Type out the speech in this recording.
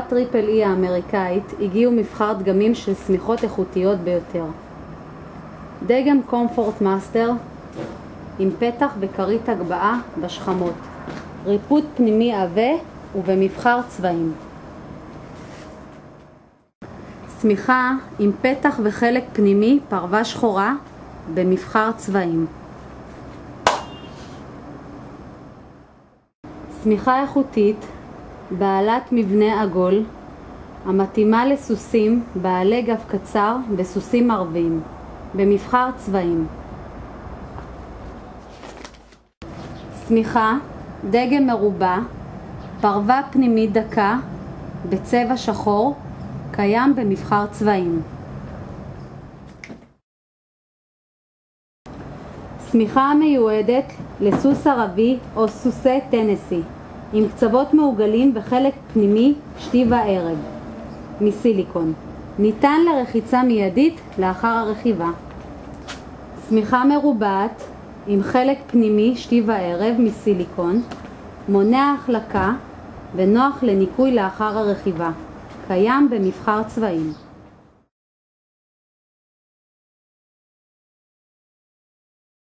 Triple E האמריקאית הגיעו מבחר דגמים של שמיכות איכותיות ביותר. דגם Comfort Master עם פתח וכרית הגבהה בשכמות, ריפוד פנימי עבה ובמבחר צבעים. שמיכה עם פתח וחלק פנימי פרווה שחורה במבחר צבעים. שמיכה איכותית בעלת מבנה עגול המתאימה לסוסים בעלי גב קצר וסוסים ערבים במבחר צבעים. שמיכה, דגם מרובע, פרווה פנימית דקה בצבע שחור, קיים במבחר צבעים. שמיכה המיועדת לסוס ערבי או סוסי טנסי עם קצוות מעוגלים וחלק פנימי שתי וערב מסיליקון. ניתן לרחיצה מיידית לאחר הרכיבה. שמיכה מרובעת עם חלק פנימי שתי וערב מסיליקון, מונע החלקה ונוח לניקוי לאחר הרכיבה. קיים במבחר צבעים.